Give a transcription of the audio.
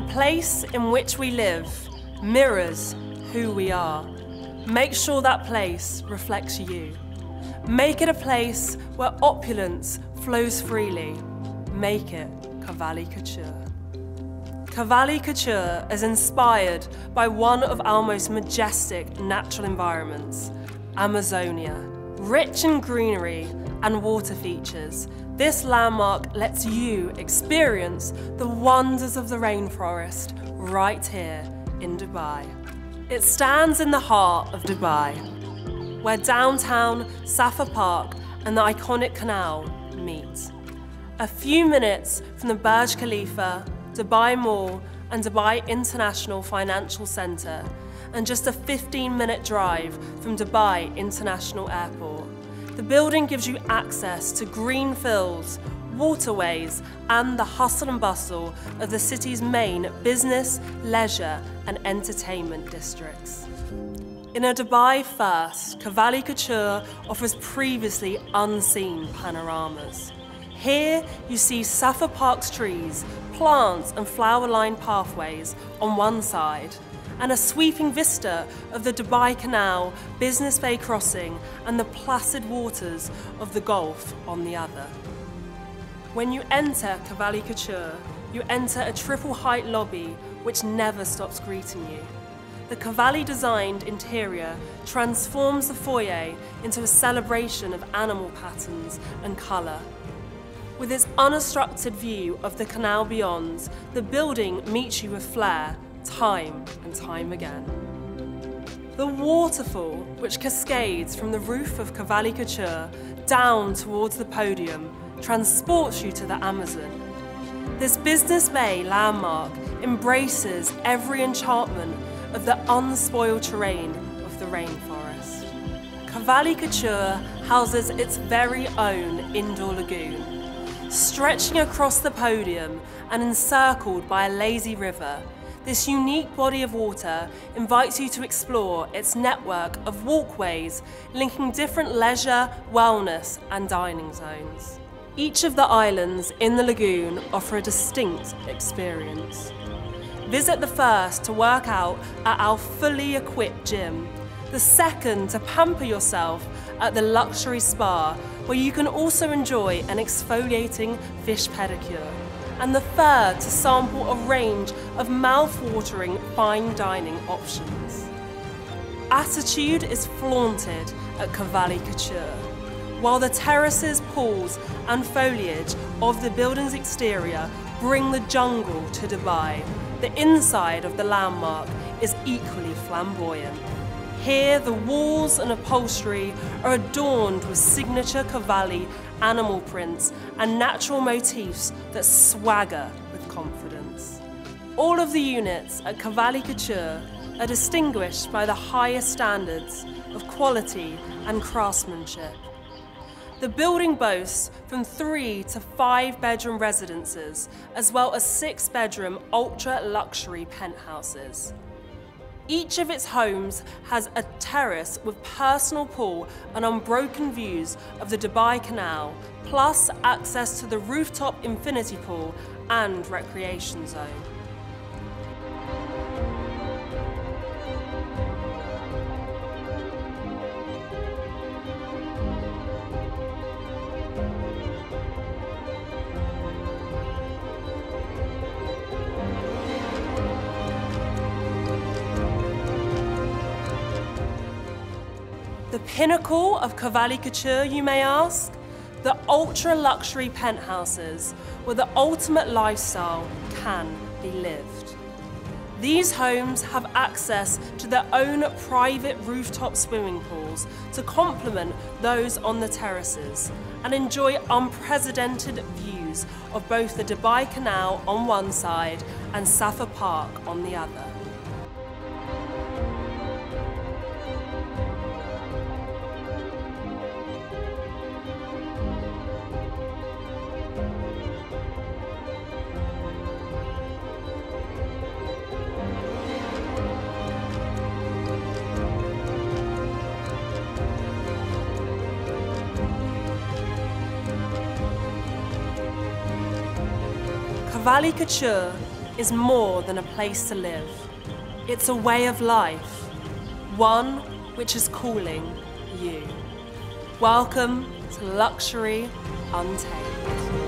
place in which we live mirrors who we are. Make sure that place reflects you. Make it a place where opulence flows freely. Make it Cavalli Couture. Cavalli Couture is inspired by one of our most majestic natural environments, Amazonia. Rich in greenery and water features, this landmark lets you experience the wonders of the rainforest right here in Dubai. It stands in the heart of Dubai, where downtown Safa Park and the iconic canal meet. A few minutes from the Burj Khalifa, Dubai Mall and Dubai International Financial Centre, and just a 15 minute drive from Dubai International Airport. The building gives you access to green fields, waterways, and the hustle and bustle of the city's main business, leisure, and entertainment districts. In a Dubai first, Cavalli Couture offers previously unseen panoramas. Here you see Safa Park's trees, plants and flower-lined pathways on one side, and a sweeping vista of the Dubai Canal, Business Bay Crossing and the placid waters of the Gulf on the other. When you enter Cavalli Couture, you enter a triple height lobby which never stops greeting you. The Cavalli designed interior transforms the foyer into a celebration of animal patterns and colour. With its unobstructed view of the canal beyond, the building meets you with flair time and time again. The waterfall, which cascades from the roof of Cavalli Couture down towards the podium, transports you to the Amazon. This Business Bay landmark embraces every enchantment of the unspoiled terrain of the rainforest. Cavalli Couture houses its very own indoor lagoon, stretching across the podium and encircled by a lazy river this unique body of water invites you to explore its network of walkways linking different leisure, wellness and dining zones. Each of the islands in the lagoon offer a distinct experience. Visit the first to work out at our fully equipped gym, the second to pamper yourself at the luxury spa where you can also enjoy an exfoliating fish pedicure and the third to sample a range of mouth-watering fine dining options. Attitude is flaunted at Cavalli Couture, while the terraces, pools and foliage of the building's exterior bring the jungle to Dubai. The inside of the landmark is equally flamboyant. Here, the walls and upholstery are adorned with signature Cavalli animal prints and natural motifs that swagger with confidence. All of the units at Cavalli Couture are distinguished by the highest standards of quality and craftsmanship. The building boasts from three to five bedroom residences, as well as six bedroom ultra luxury penthouses. Each of its homes has a terrace with personal pool and unbroken views of the Dubai Canal, plus access to the rooftop infinity pool and recreation zone. Pinnacle of Cavalli Couture, you may ask? The ultra luxury penthouses where the ultimate lifestyle can be lived. These homes have access to their own private rooftop swimming pools to complement those on the terraces and enjoy unprecedented views of both the Dubai Canal on one side and Safa Park on the other. Cavalli Couture is more than a place to live. It's a way of life, one which is calling you. Welcome to Luxury Untamed.